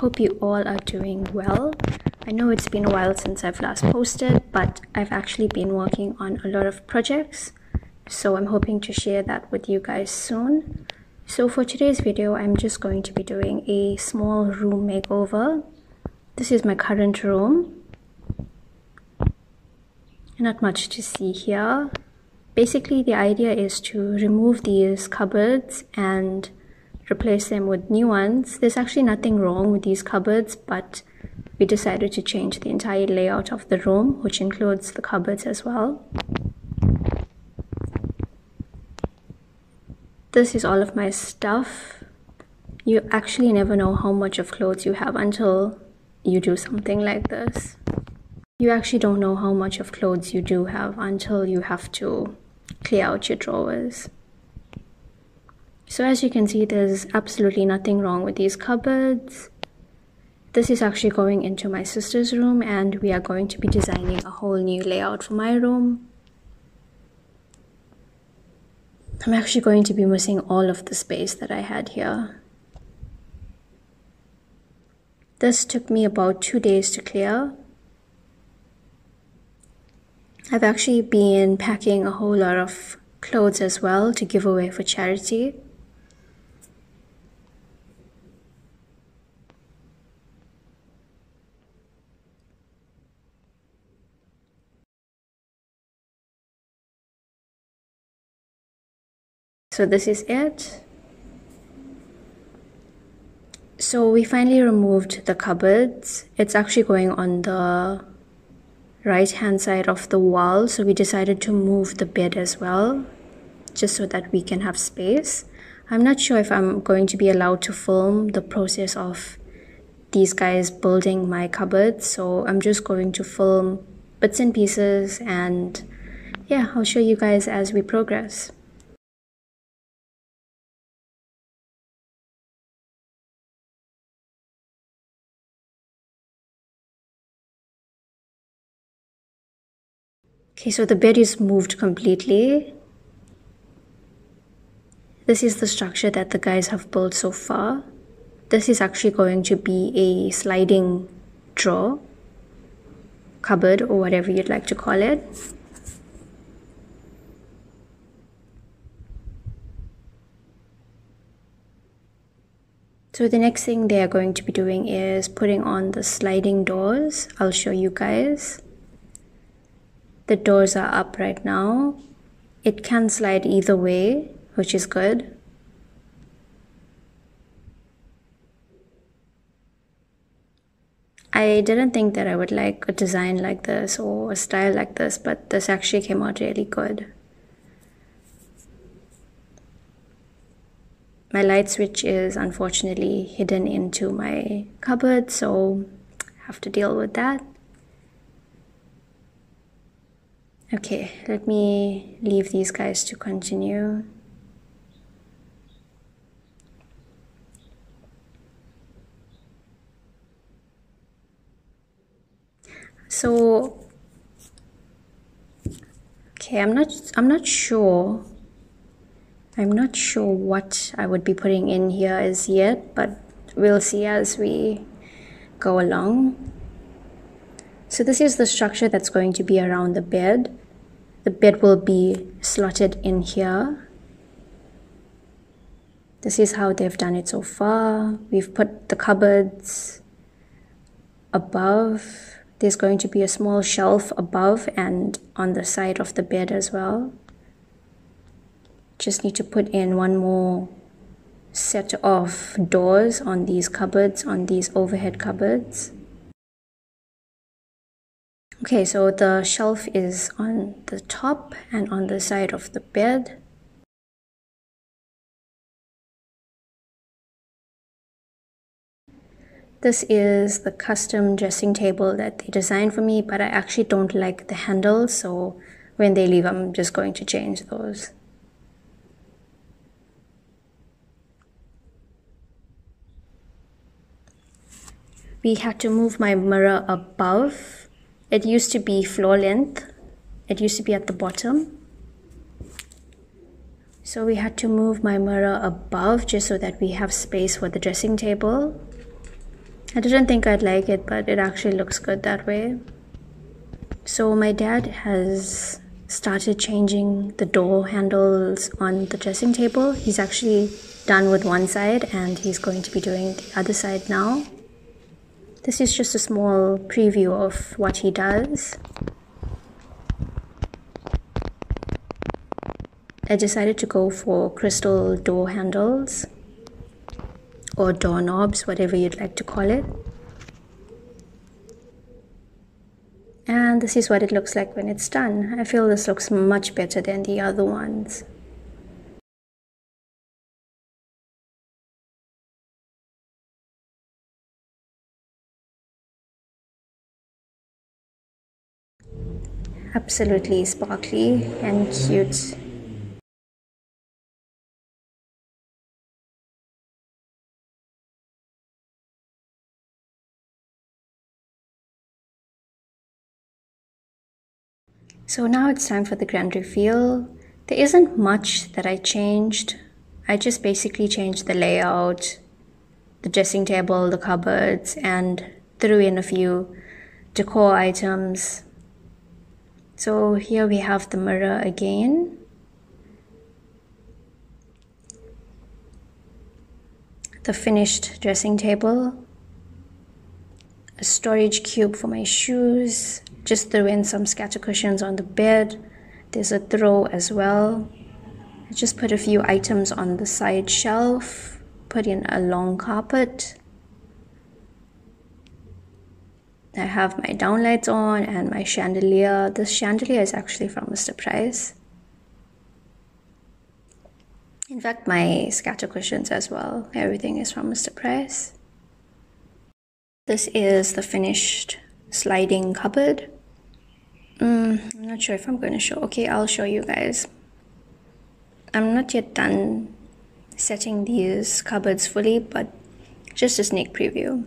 Hope you all are doing well. I know it's been a while since I've last posted, but I've actually been working on a lot of projects, so I'm hoping to share that with you guys soon. So for today's video, I'm just going to be doing a small room makeover. This is my current room. Not much to see here. Basically, the idea is to remove these cupboards and replace them with new ones. There's actually nothing wrong with these cupboards, but we decided to change the entire layout of the room, which includes the cupboards as well. This is all of my stuff. You actually never know how much of clothes you have until you do something like this. You actually don't know how much of clothes you do have until you have to clear out your drawers. So as you can see, there's absolutely nothing wrong with these cupboards. This is actually going into my sister's room and we are going to be designing a whole new layout for my room. I'm actually going to be missing all of the space that I had here. This took me about two days to clear. I've actually been packing a whole lot of clothes as well to give away for charity. So this is it. So we finally removed the cupboards. It's actually going on the right hand side of the wall so we decided to move the bed as well just so that we can have space. I'm not sure if i'm going to be allowed to film the process of these guys building my cupboards so i'm just going to film bits and pieces and yeah i'll show you guys as we progress Okay, so the bed is moved completely. This is the structure that the guys have built so far. This is actually going to be a sliding drawer, cupboard, or whatever you'd like to call it. So the next thing they are going to be doing is putting on the sliding doors. I'll show you guys. The doors are up right now. It can slide either way, which is good. I didn't think that I would like a design like this or a style like this, but this actually came out really good. My light switch is unfortunately hidden into my cupboard, so I have to deal with that. Okay, let me leave these guys to continue. So okay, I'm not I'm not sure. I'm not sure what I would be putting in here as yet, but we'll see as we go along. So this is the structure that's going to be around the bed. The bed will be slotted in here. This is how they've done it so far. We've put the cupboards above. There's going to be a small shelf above and on the side of the bed as well. Just need to put in one more set of doors on these cupboards, on these overhead cupboards. Okay, so the shelf is on the top and on the side of the bed. This is the custom dressing table that they designed for me, but I actually don't like the handles, so when they leave, I'm just going to change those. We had to move my mirror above it used to be floor length. It used to be at the bottom. So we had to move my mirror above just so that we have space for the dressing table. I didn't think I'd like it, but it actually looks good that way. So my dad has started changing the door handles on the dressing table. He's actually done with one side and he's going to be doing the other side now. This is just a small preview of what he does. I decided to go for crystal door handles or doorknobs, whatever you'd like to call it. And this is what it looks like when it's done. I feel this looks much better than the other ones. Absolutely sparkly and cute. So now it's time for the grand reveal. There isn't much that I changed. I just basically changed the layout, the dressing table, the cupboards, and threw in a few decor items. So here we have the mirror again. The finished dressing table, a storage cube for my shoes, just threw in some scatter cushions on the bed. There's a throw as well. I just put a few items on the side shelf, put in a long carpet. I have my downlights on and my chandelier. This chandelier is actually from Mr. Price. In fact, my scatter cushions as well. Everything is from Mr. Price. This is the finished sliding cupboard. Mm, I'm not sure if I'm going to show. Okay, I'll show you guys. I'm not yet done setting these cupboards fully, but just a sneak preview.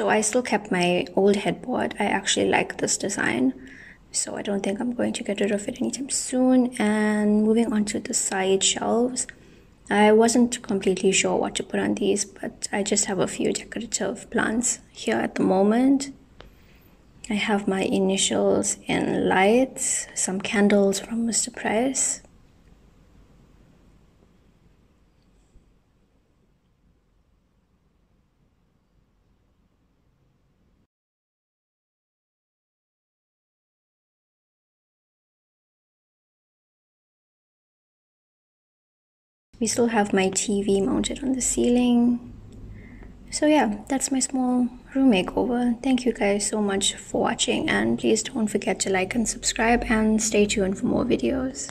So I still kept my old headboard. I actually like this design. So I don't think I'm going to get rid of it anytime soon. And moving on to the side shelves. I wasn't completely sure what to put on these, but I just have a few decorative plants here at the moment. I have my initials in lights, some candles from Mr. Price, we still have my TV mounted on the ceiling. So yeah, that's my small room makeover. Thank you guys so much for watching and please don't forget to like and subscribe and stay tuned for more videos.